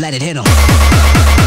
let it hit him.